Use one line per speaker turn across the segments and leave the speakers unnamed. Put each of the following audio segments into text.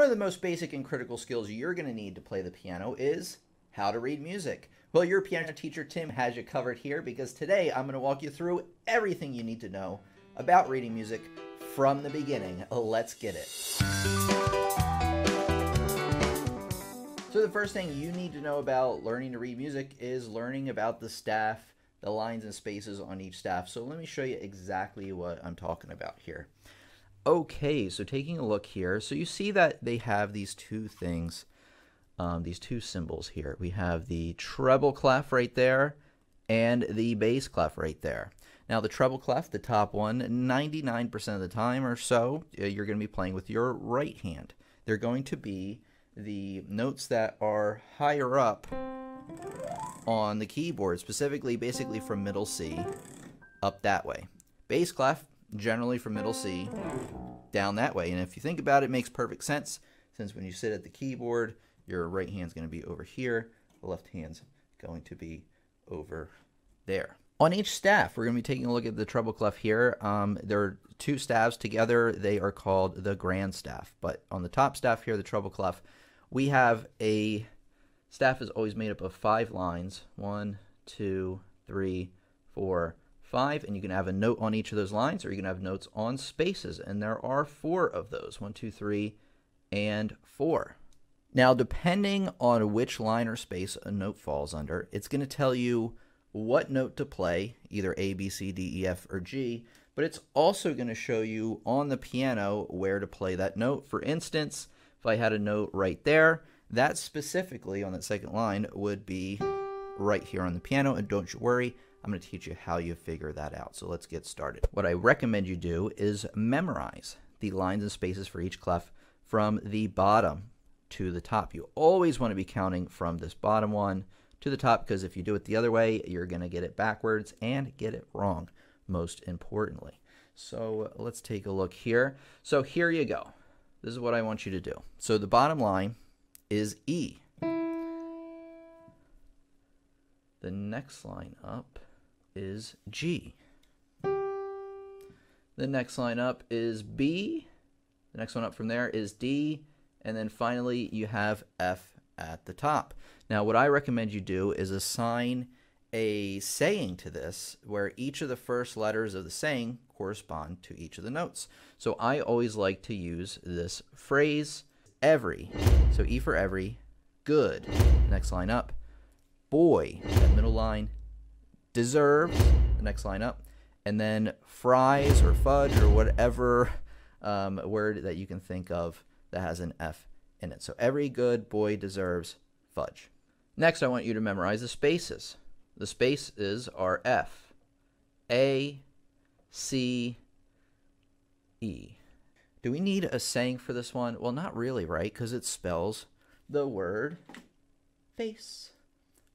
One of the most basic and critical skills you're going to need to play the piano is how to read music. Well, your piano teacher Tim has you covered here because today I'm going to walk you through everything you need to know about reading music from the beginning. Let's get it. So, the first thing you need to know about learning to read music is learning about the staff, the lines and spaces on each staff. So, let me show you exactly what I'm talking about here. Okay, so taking a look here, so you see that they have these two things, um, these two symbols here. We have the treble clef right there and the bass clef right there. Now, the treble clef, the top one, 99% of the time or so, uh, you're going to be playing with your right hand. They're going to be the notes that are higher up on the keyboard, specifically basically from middle C up that way. Bass clef, generally from middle C down that way. And if you think about it, it makes perfect sense since when you sit at the keyboard, your right hand's going to be over here, the left hand's going to be over there. On each staff, we're going to be taking a look at the treble clef here. Um, there are two staffs together. They are called the grand staff. But on the top staff here, the treble clef, we have a staff is always made up of five lines. One, two, three, four, five. And you can have a note on each of those lines, or you can have notes on spaces. And there are four of those. One, two, three, and four. Now, depending on which line or space a note falls under, it's going to tell you what note to play, either A, B, C, D, E, F, or G, but it's also going to show you on the piano where to play that note. For instance, if I had a note right there, that specifically on that second line would be right here on the piano. And don't you worry, I'm going to teach you how you figure that out. So let's get started. What I recommend you do is memorize the lines and spaces for each clef from the bottom to the top. You always want to be counting from this bottom one to the top because if you do it the other way, you're going to get it backwards and get it wrong, most importantly. So let's take a look here. So here you go. This is what I want you to do. So the bottom line is E. The next line up is G. The next line up is B. The next one up from there is D. And then finally, you have F at the top. Now, what I recommend you do is assign a saying to this where each of the first letters of the saying correspond to each of the notes. So I always like to use this phrase every. So E for every, good, next line up, boy, that middle line, deserves, the next line up, and then fries or fudge or whatever um, word that you can think of that has an F in it. So every good boy deserves fudge. Next, I want you to memorize the spaces. The spaces are F, A, C, E. Do we need a saying for this one? Well, not really, right? Because it spells the word face.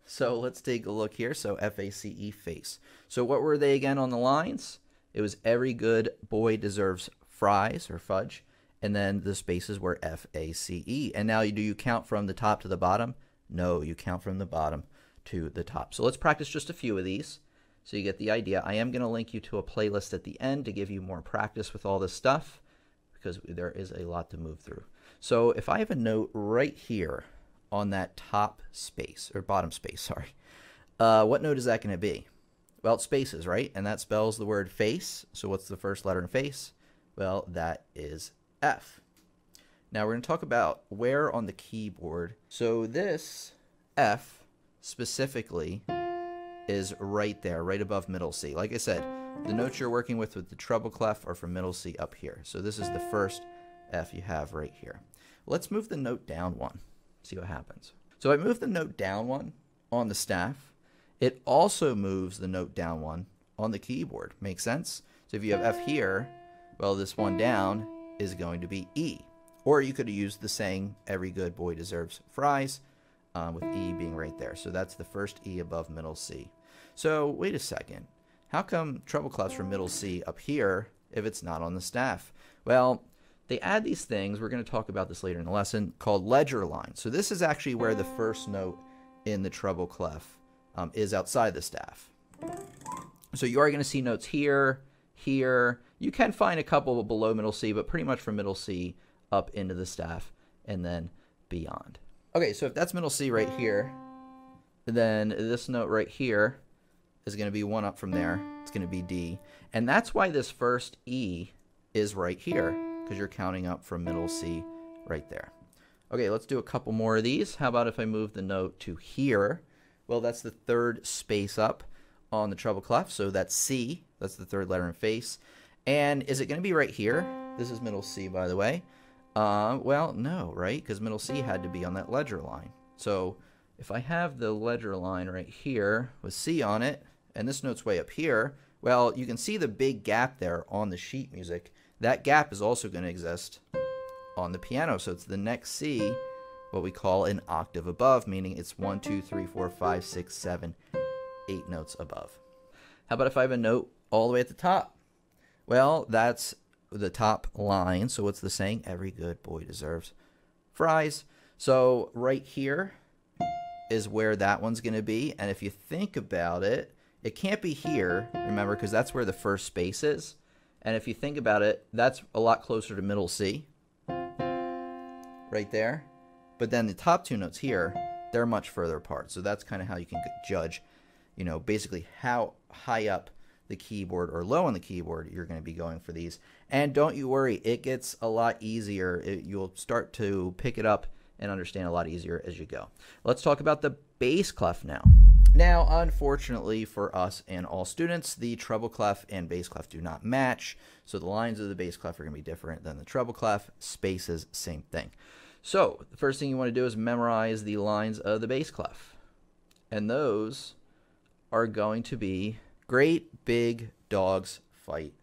So let's take a look here. So F A C E, face. So what were they again on the lines? It was every good boy deserves fries or fudge. And then the spaces were F A C E. And now do you count from the top to the bottom? No, you count from the bottom to the top. So let's practice just a few of these so you get the idea. I am going to link you to a playlist at the end to give you more practice with all this stuff because there is a lot to move through. So if I have a note right here on that top space, or bottom space, sorry, uh, what note is that going to be? Well, spaces, right? And that spells the word face. So what's the first letter in face? Well, that is F. Now we're going to talk about where on the keyboard. So this F specifically is right there, right above middle C. Like I said, the notes you're working with with the treble clef are from middle C up here. So this is the first F you have right here. Let's move the note down one, see what happens. So if I move the note down one on the staff. It also moves the note down one on the keyboard. Make sense? So if you have F here, well, this one down is going to be E. Or you could use the saying, every good boy deserves fries, um, with E being right there. So that's the first E above middle C. So wait a second. How come treble clefs for middle C up here if it's not on the staff? Well, they add these things, we're going to talk about this later in the lesson, called ledger lines. So this is actually where the first note in the treble clef um, is outside the staff. So you are going to see notes here, here. You can find a couple below middle C, but pretty much from middle C up into the staff and then beyond. Okay, so if that's middle C right here, then this note right here is going to be one up from there. It's going to be D. And that's why this first E is right here, because you're counting up from middle C right there. Okay, let's do a couple more of these. How about if I move the note to here? Well, that's the third space up on the treble clef, so that's C. That's the third letter in face. And is it going to be right here? This is middle C, by the way. Uh, well, no, right? Because middle C had to be on that ledger line. So if I have the ledger line right here with C on it, and this note's way up here, well, you can see the big gap there on the sheet music. That gap is also going to exist on the piano. So it's the next C, what we call an octave above, meaning it's one, two, three, four, five, six, seven, eight notes above. How about if I have a note all the way at the top? Well, that's the top line. So what's the saying? Every good boy deserves fries. So right here is where that one's going to be. And if you think about it, it can't be here, remember, because that's where the first space is. And if you think about it, that's a lot closer to middle C, right there. But then the top two notes here, they're much further apart. So that's kind of how you can judge, you know, basically how high up the keyboard or low on the keyboard you're going to be going for these. And don't you worry, it gets a lot easier. It, you'll start to pick it up and understand a lot easier as you go. Let's talk about the bass clef now. Now, unfortunately for us and all students, the treble clef and bass clef do not match. So the lines of the bass clef are going to be different than the treble clef. Spaces, same thing. So the first thing you want to do is memorize the lines of the bass clef. And those are going to be great big dogs fight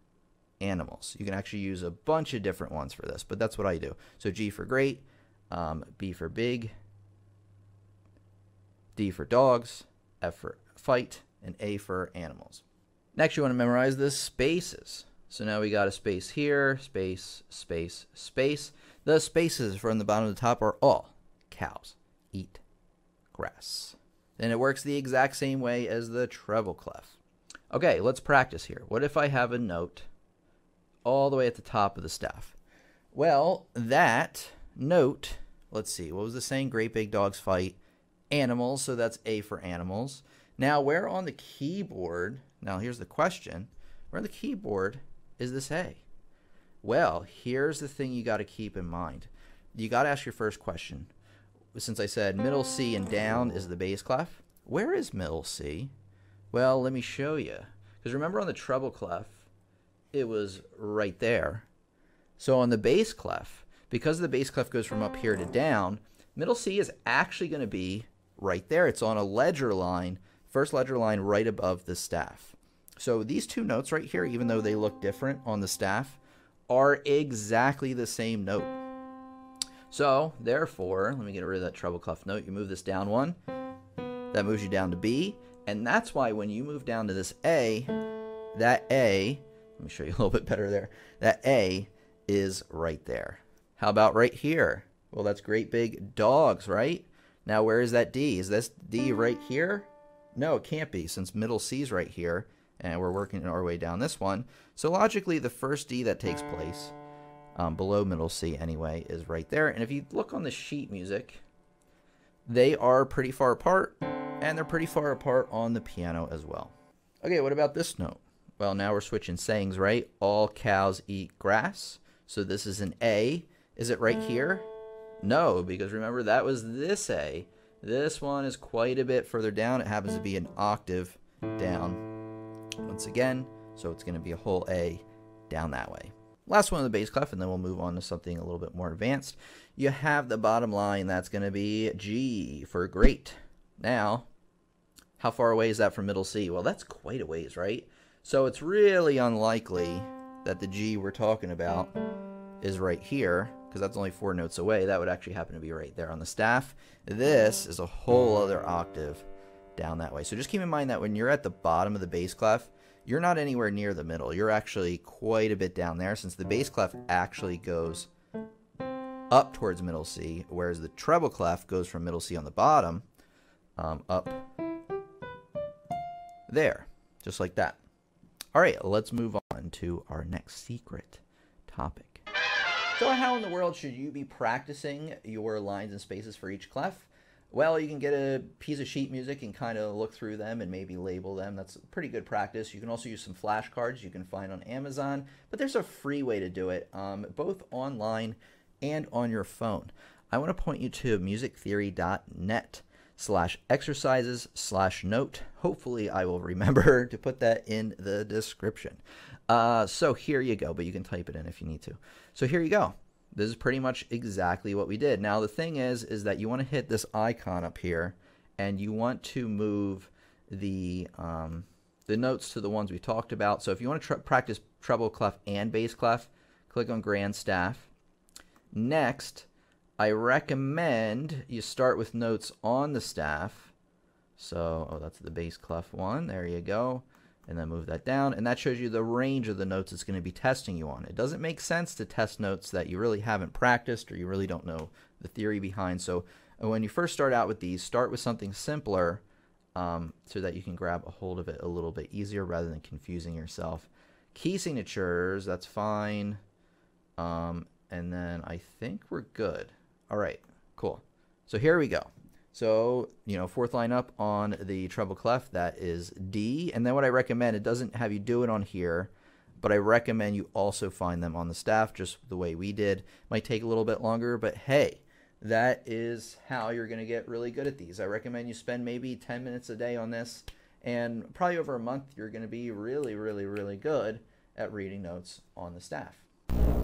animals. You can actually use a bunch of different ones for this, but that's what I do. So G for great, um, B for big, D for dogs, F for fight, and A for animals. Next, you want to memorize the spaces. So now we got a space here, space, space, space. The spaces from the bottom to the top are all cows eat grass. And it works the exact same way as the treble clef. Okay, let's practice here. What if I have a note all the way at the top of the staff? Well, that note, let's see, what was the saying? Great big dogs fight animals, so that's A for animals. Now, where on the keyboard, now here's the question, where on the keyboard is this A? Well, here's the thing you got to keep in mind. You got to ask your first question. Since I said middle C and down is the bass clef, where is middle C? Well, let me show you. Because remember on the treble clef, it was right there. So on the bass clef, because the bass clef goes from up here to down, middle C is actually going to be right there. It's on a ledger line, first ledger line right above the staff. So these two notes right here, even though they look different on the staff, are exactly the same note. So therefore, let me get rid of that treble clef note. You move this down one, that moves you down to B, and that's why when you move down to this A, that A, let me show you a little bit better there, that A is right there. How about right here? Well, that's great big dogs, right? Now, where is that D? Is this D right here? No, it can't be since middle C is right here and we're working our way down this one. So logically, the first D that takes place um, below middle C anyway is right there. And if you look on the sheet music, they are pretty far apart and they're pretty far apart on the piano as well. Okay, what about this note? Well, now we're switching sayings, right? All cows eat grass. So this is an A. Is it right here? No, because remember that was this A. This one is quite a bit further down. It happens to be an octave down once again. So it's going to be a whole A down that way. Last one of the bass clef, and then we'll move on to something a little bit more advanced. You have the bottom line. That's going to be G for great. Now, how far away is that from middle C? Well, that's quite a ways, right? So it's really unlikely that the G we're talking about is right here because that's only four notes away. That would actually happen to be right there on the staff. This is a whole other octave down that way. So just keep in mind that when you're at the bottom of the bass clef, you're not anywhere near the middle. You're actually quite a bit down there since the bass clef actually goes up towards middle C, whereas the treble clef goes from middle C on the bottom um, up there, just like that. All right, let's move on to our next secret topic. So, how in the world should you be practicing your lines and spaces for each clef? Well, you can get a piece of sheet music and kind of look through them and maybe label them. That's pretty good practice. You can also use some flashcards you can find on Amazon, but there's a free way to do it, um, both online and on your phone. I want to point you to musictheory.net slash exercises slash note. Hopefully, I will remember to put that in the description. Uh, so here you go, but you can type it in if you need to. So here you go. This is pretty much exactly what we did. Now the thing is, is that you want to hit this icon up here, and you want to move the um, the notes to the ones we talked about. So if you want to practice treble clef and bass clef, click on grand staff. Next, I recommend you start with notes on the staff. So, oh, that's the bass clef one. There you go and then move that down and that shows you the range of the notes it's going to be testing you on. It doesn't make sense to test notes that you really haven't practiced or you really don't know the theory behind. So uh, when you first start out with these, start with something simpler um, so that you can grab a hold of it a little bit easier rather than confusing yourself. Key signatures, that's fine. Um, and then I think we're good. All right, cool. So here we go. So, you know, fourth line up on the treble clef, that is D. And then what I recommend, it doesn't have you do it on here, but I recommend you also find them on the staff just the way we did. Might take a little bit longer, but hey, that is how you're going to get really good at these. I recommend you spend maybe 10 minutes a day on this, and probably over a month, you're going to be really, really, really good at reading notes on the staff.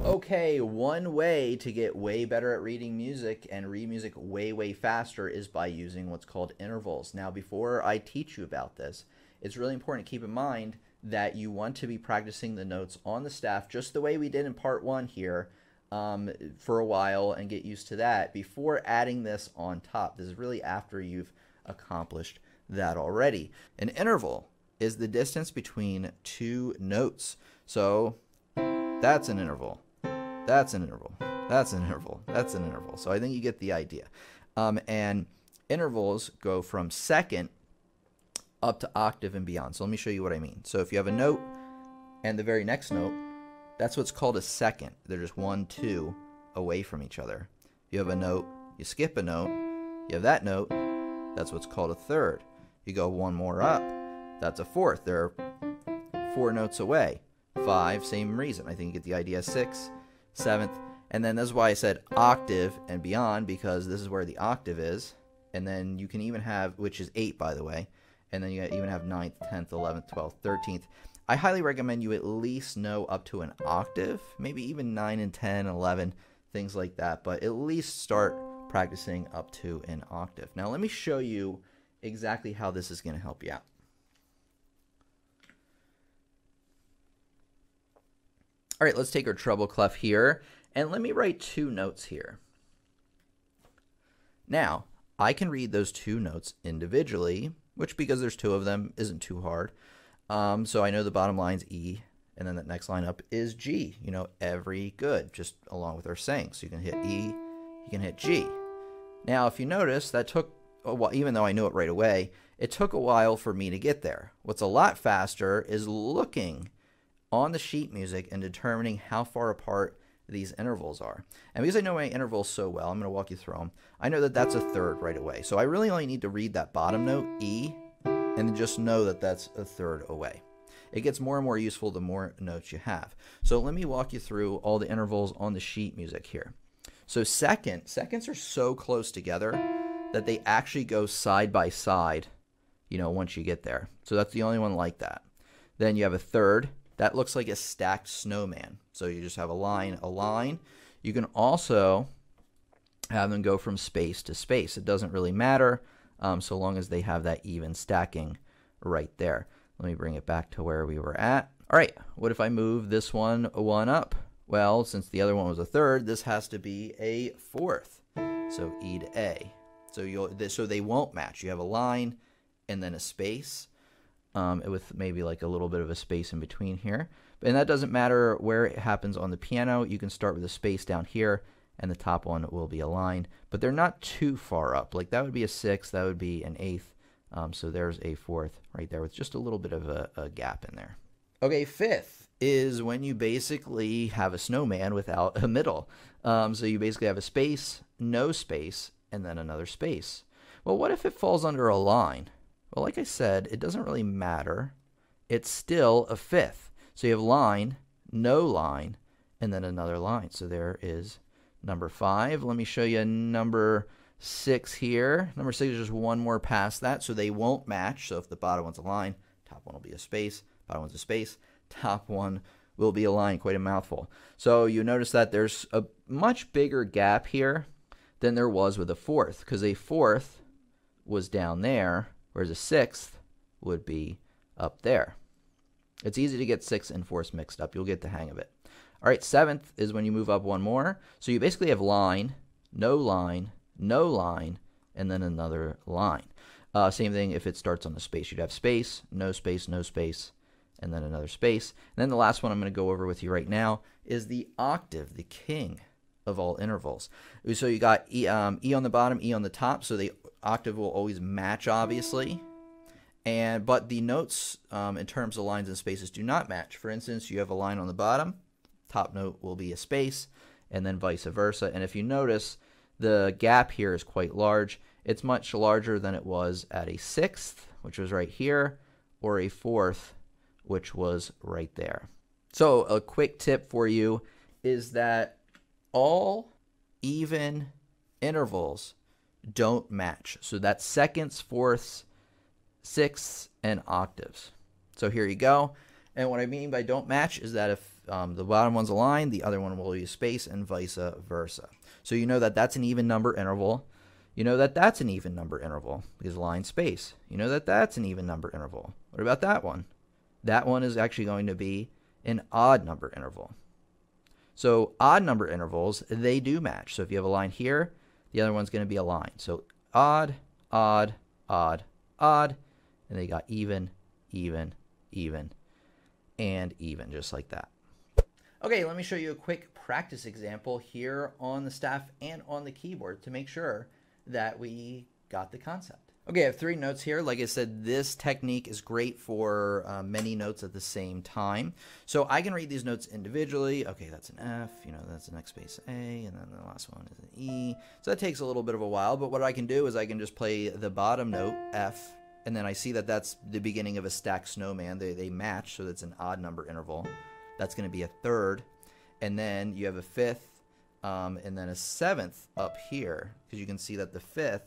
Okay, one way to get way better at reading music and read music way, way faster is by using what's called intervals. Now, before I teach you about this, it's really important to keep in mind that you want to be practicing the notes on the staff just the way we did in part one here um, for a while and get used to that before adding this on top. This is really after you've accomplished that already. An interval is the distance between two notes. So that's an interval. That's an interval. That's an interval. That's an interval. So I think you get the idea. Um, and intervals go from second up to octave and beyond. So let me show you what I mean. So if you have a note and the very next note, that's what's called a second. They're just one, two away from each other. You have a note, you skip a note, you have that note, that's what's called a third. You go one more up, that's a fourth. They're four notes away. Five, same reason. I think you get the idea. Six, seventh, and then that's why I said octave and beyond because this is where the octave is. And then you can even have, which is eight, by the way, and then you even have ninth, tenth, eleventh, twelfth, thirteenth. I highly recommend you at least know up to an octave, maybe even 9 and 10, 11, things like that, but at least start practicing up to an octave. Now, let me show you exactly how this is going to help you out. All right, let's take our treble clef here, and let me write two notes here. Now, I can read those two notes individually, which because there's two of them isn't too hard. Um, so I know the bottom line's E, and then that next line up is G. You know, every good, just along with our saying. So you can hit E, you can hit G. Now, if you notice, that took a while, even though I knew it right away, it took a while for me to get there. What's a lot faster is looking on the sheet music and determining how far apart these intervals are. And because I know my intervals so well, I'm going to walk you through them. I know that that's a third right away. So I really only need to read that bottom note, E, and just know that that's a third away. It gets more and more useful the more notes you have. So let me walk you through all the intervals on the sheet music here. So second, seconds are so close together that they actually go side by side, you know, once you get there. So that's the only one like that. Then you have a third, that looks like a stacked snowman. So you just have a line, a line. You can also have them go from space to space. It doesn't really matter um, so long as they have that even stacking right there. Let me bring it back to where we were at. All right, what if I move this one one up? Well, since the other one was a third, this has to be a fourth. So E to A. So you'll so they won't match. You have a line and then a space um, with maybe like a little bit of a space in between here. And that doesn't matter where it happens on the piano. You can start with a space down here, and the top one will be aligned. But they're not too far up. Like that would be a sixth, that would be an eighth. Um, so there's a fourth right there with just a little bit of a, a gap in there. Okay, fifth is when you basically have a snowman without a middle. Um, so you basically have a space, no space, and then another space. Well, what if it falls under a line? Well, like I said, it doesn't really matter. It's still a fifth. So you have line, no line, and then another line. So there is number five. Let me show you number six here. Number six is just one more past that, so they won't match. So if the bottom one's a line, top one will be a space, bottom one's a space, top one will be a line, quite a mouthful. So you notice that there's a much bigger gap here than there was with a fourth, because a fourth was down there, whereas a sixth would be up there. It's easy to get six and fourth mixed up. You'll get the hang of it. All right, seventh is when you move up one more. So you basically have line, no line, no line, and then another line. Uh, same thing if it starts on the space. You'd have space, no space, no space, and then another space. And then the last one I'm going to go over with you right now is the octave, the king of all intervals. So you got E, um, e on the bottom, E on the top. So the octave will always match, obviously. And but the notes um, in terms of lines and spaces do not match. For instance, you have a line on the bottom, top note will be a space, and then vice versa. And if you notice, the gap here is quite large. It's much larger than it was at a sixth, which was right here, or a fourth, which was right there. So a quick tip for you is that all even intervals don't match. So that's seconds, fourths, sixths, and octaves. So here you go. And what I mean by don't match is that if um, the bottom one's a line, the other one will use space, and vice versa. So you know that that's an even number interval. You know that that's an even number interval because line space. You know that that's an even number interval. What about that one? That one is actually going to be an odd number interval. So odd number intervals, they do match. So if you have a line here, the other one's going to be a line. So odd, odd, odd, odd, and they got even, even, even, and even, just like that. Okay, let me show you a quick practice example here on the staff and on the keyboard to make sure that we got the concept. Okay, I have three notes here. Like I said, this technique is great for uh, many notes at the same time. So I can read these notes individually. Okay, that's an F, you know, that's the next space A, and then the last one is an E. So that takes a little bit of a while, but what I can do is I can just play the bottom note, F, and then I see that that's the beginning of a stacked snowman. They, they match, so that's an odd number interval. That's going to be a third. And then you have a fifth um, and then a seventh up here because you can see that the fifth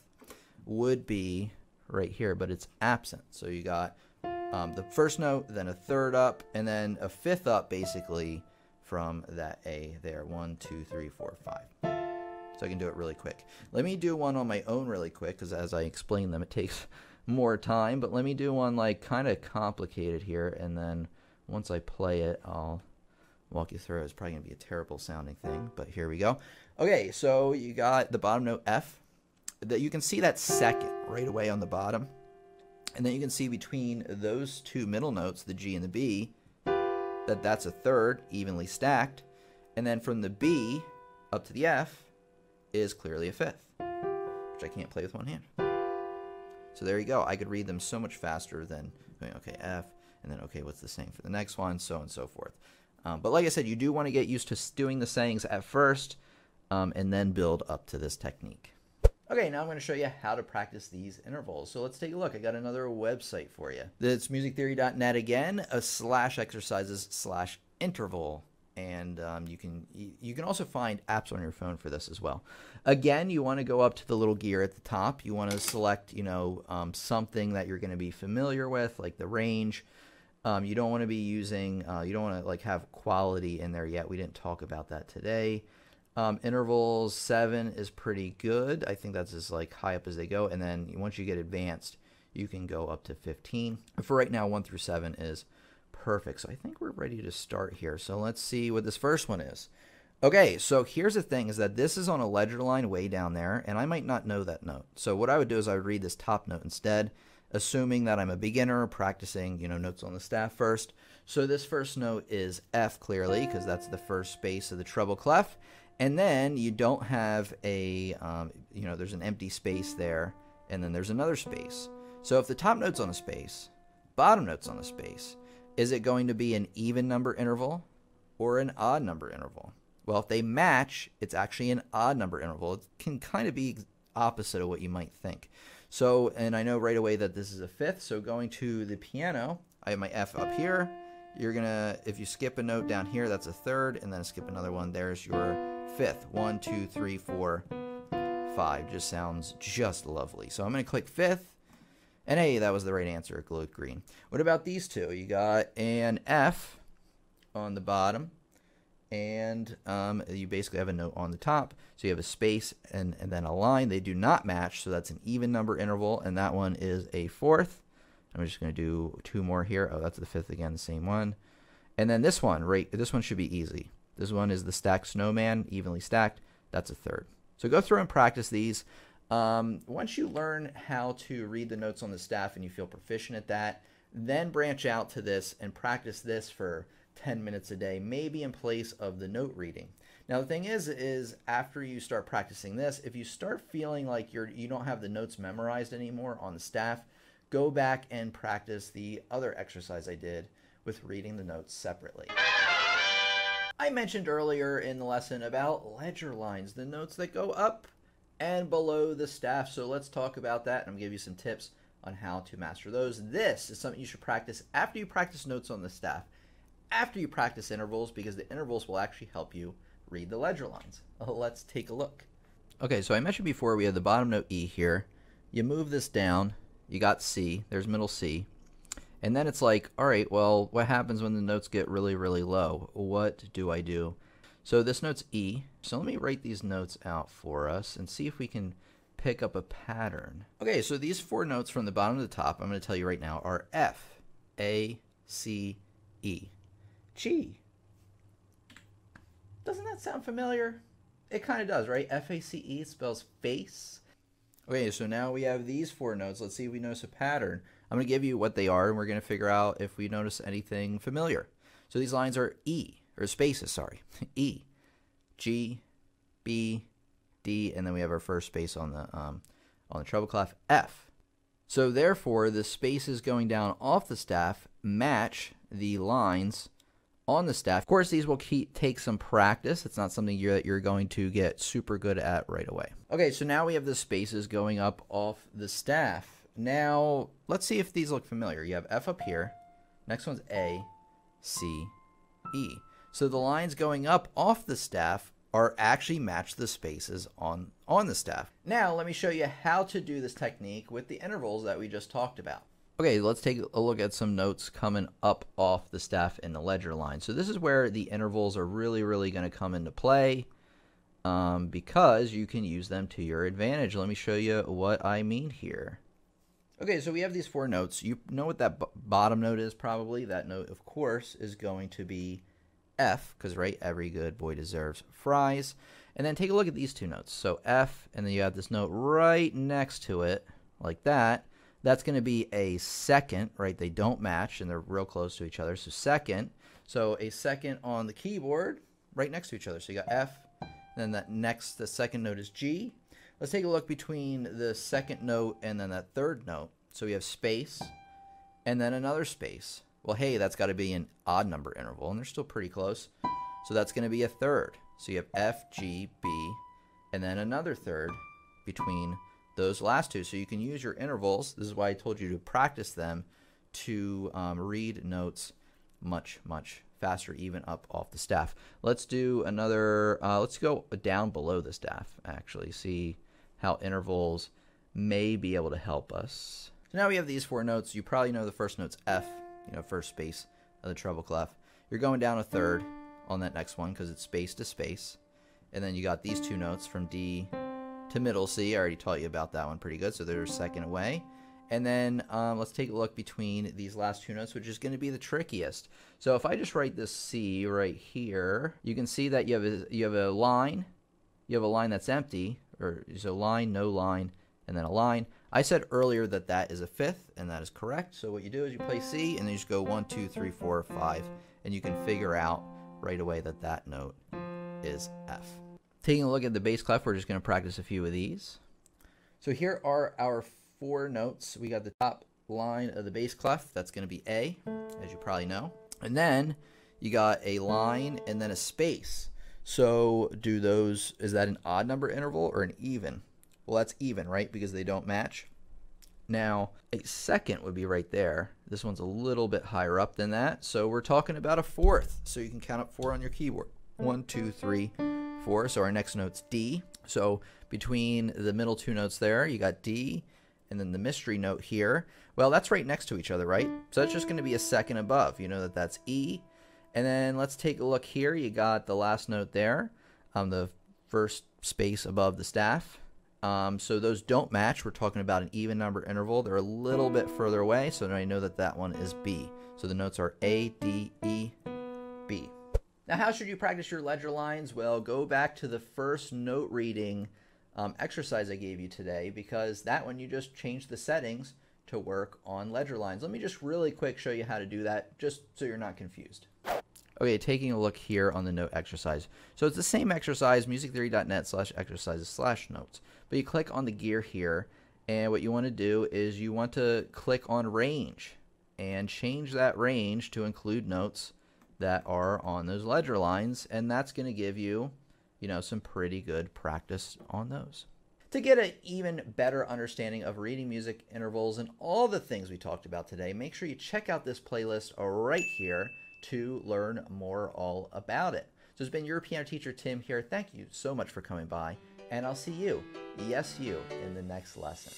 would be right here, but it's absent. So you got um, the first note, then a third up, and then a fifth up basically from that A there. One, two, three, four, five. So I can do it really quick. Let me do one on my own really quick because as I explain them, it takes more time. But let me do one like kind of complicated here, and then once I play it, I'll walk you through it. It's probably going to be a terrible sounding thing, but here we go. Okay, so you got the bottom note F. That you can see that second right away on the bottom. And then you can see between those two middle notes, the G and the B, that that's a third evenly stacked. And then from the B up to the F is clearly a fifth, which I can't play with one hand. So there you go. I could read them so much faster than okay, F, and then okay, what's the same for the next one, so on and so forth. Um, but like I said, you do want to get used to doing the sayings at first um, and then build up to this technique. Okay, now I'm going to show you how to practice these intervals. So let's take a look. I got another website for you. It's musictheory.net again, a slash exercises slash interval. And um, you can you can also find apps on your phone for this as well. Again, you want to go up to the little gear at the top. You want to select you know um, something that you're going to be familiar with, like the range. Um, you don't want to be using, uh, you don't want to like have quality in there yet. We didn't talk about that today. Um, intervals seven is pretty good. I think that's as like high up as they go. And then once you get advanced, you can go up to 15. For right now, one through seven is perfect. So I think we're ready to start here. So let's see what this first one is. Okay, so here's the thing is that this is on a ledger line way down there, and I might not know that note. So what I would do is I would read this top note instead assuming that I'm a beginner practicing, you know, notes on the staff first. So this first note is F clearly because that's the first space of the treble clef. And then you don't have a, um, you know, there's an empty space there, and then there's another space. So if the top note's on a space, bottom note's on a space, Is it going to be an even number interval or an odd number interval? Well, if they match, it's actually an odd number interval. It can kind of be opposite of what you might think. So, and I know right away that this is a fifth. So going to the piano, I have my F up here. You're gonna, if you skip a note down here, that's a third, and then skip another one, there's your fifth. One, two, three, four, five. Just sounds just lovely. So I'm gonna click fifth, and hey, that was the right answer. It glowed green. What about these two? You got an F on the bottom, and um, you basically have a note on the top. So you have a space and, and then a line. They do not match, so that's an even number interval, and that one is a fourth. I'm just going to do two more here. Oh, that's the fifth again, the same one. And then this one, right? This one should be easy. This one is the stacked snowman, evenly stacked. That's a third. So go through and practice these. Um, once you learn how to read the notes on the staff and you feel proficient at that, then branch out to this and practice this for 10 minutes a day, maybe in place of the note reading. Now the thing is, is after you start practicing this, if you start feeling like you're you don't have the notes memorized anymore on the staff, go back and practice the other exercise I did with reading the notes separately. I mentioned earlier in the lesson about ledger lines, the notes that go up and below the staff. So let's talk about that and gonna give you some tips on how to master those. This is something you should practice after you practice notes on the staff after you practice intervals because the intervals will actually help you read the ledger lines. Let's take a look. Okay, so I mentioned before we have the bottom note E here. You move this down, you got C, there's middle C. And then it's like, all right, well, what happens when the notes get really, really low? What do I do? So this note's E. So let me write these notes out for us and see if we can pick up a pattern. Okay, so these four notes from the bottom to the top, I'm going to tell you right now, are F, A, C, E. G. Doesn't that sound familiar? It kind of does, right? F A C E spells face. Okay, so now we have these four notes. Let's see if we notice a pattern. I'm going to give you what they are, and we're going to figure out if we notice anything familiar. So these lines are E, or spaces, sorry. E, G, B, D, and then we have our first space on the um, on the treble clef, F. So therefore, the spaces going down off the staff match the lines on the staff. Of course, these will keep, take some practice. It's not something you're, that you're going to get super good at right away. Okay, so now we have the spaces going up off the staff. Now, let's see if these look familiar. You have F up here. Next one's A, C, E. So the lines going up off the staff are actually match the spaces on, on the staff. Now, let me show you how to do this technique with the intervals that we just talked about. Okay, let's take a look at some notes coming up off the staff in the ledger line. So this is where the intervals are really, really going to come into play um, because you can use them to your advantage. Let me show you what I mean here. Okay, so we have these four notes. You know what that bottom note is probably. That note, of course, is going to be F, because, right, every good boy deserves fries. And then take a look at these two notes. So F, and then you have this note right next to it, like that. That's going to be a second, right? They don't match and they're real close to each other. So second. So a second on the keyboard right next to each other. So you got F, then that next, the second note is G. Let's take a look between the second note and then that third note. So we have space and then another space. Well, hey, that's got to be an odd number interval, and they're still pretty close. So that's going to be a third. So you have F, G, B, and then another third between those last two. So you can use your intervals. This is why I told you to practice them to um, read notes much, much faster, even up off the staff. Let's do another, uh, let's go down below the staff, actually, see how intervals may be able to help us. So now we have these four notes. You probably know the first note's F, you know, first space of the treble clef. You're going down a third on that next one because it's space to space. And then you got these two notes from D to middle C. I already taught you about that one pretty good, so they're second away. And then um, let's take a look between these last two notes, which is going to be the trickiest. So if I just write this C right here, you can see that you have a, you have a line, you have a line that's empty, or so line, no line, and then a line. I said earlier that that is a fifth, and that is correct. So what you do is you play C, and then you just go one, two, three, four, five, and you can figure out right away that that note is F. Taking a look at the bass clef, we're just going to practice a few of these. So here are our four notes. We got the top line of the bass clef, that's going to be A, as you probably know. And then you got a line and then a space. So do those, is that an odd number interval or an even? Well, that's even, right? Because they don't match. Now, a second would be right there. This one's a little bit higher up than that. So we're talking about a fourth. So you can count up four on your keyboard. One, two, three, four. So our next note's D. So between the middle two notes there, you got D and then the mystery note here. Well, that's right next to each other, right? So that's just going to be a second above. You know that that's E. And then let's take a look here. You got the last note there, um, the first space above the staff. Um, so those don't match. We're talking about an even number interval. They're a little bit further away, so I know that that one is B. So the notes are A, D, E, B. Now, how should you practice your ledger lines? Well, go back to the first note reading um, exercise I gave you today because that one you just changed the settings to work on ledger lines. Let me just really quick show you how to do that just so you're not confused. Okay, taking a look here on the note exercise. So it's the same exercise, musictheory.net slash exercises slash notes. But you click on the gear here, and what you want to do is you want to click on range and change that range to include notes that are on those ledger lines, and that's going to give you, you know, some pretty good practice on those. To get an even better understanding of reading music intervals and all the things we talked about today, make sure you check out this playlist right here to learn more all about it. So it's been your piano teacher Tim here. Thank you so much for coming by, and I'll see you, yes, you, in the next lesson.